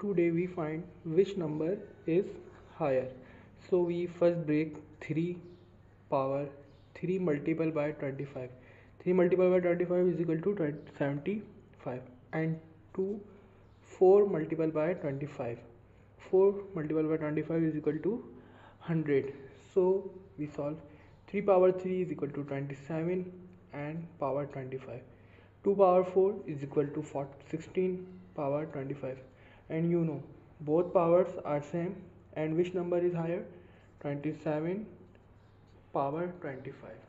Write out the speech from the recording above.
today we find which number is higher. So we first break 3 power 3 multiplied by 25 3 multiplied by 25 is equal to 75 and 2 4 multiplied by 25 4 multiplied by 25 is equal to 100 so we solve 3 power 3 is equal to 27 and power 25 2 power 4 is equal to 16 power 25 and you know both powers are same. And which number is higher? 27 power 25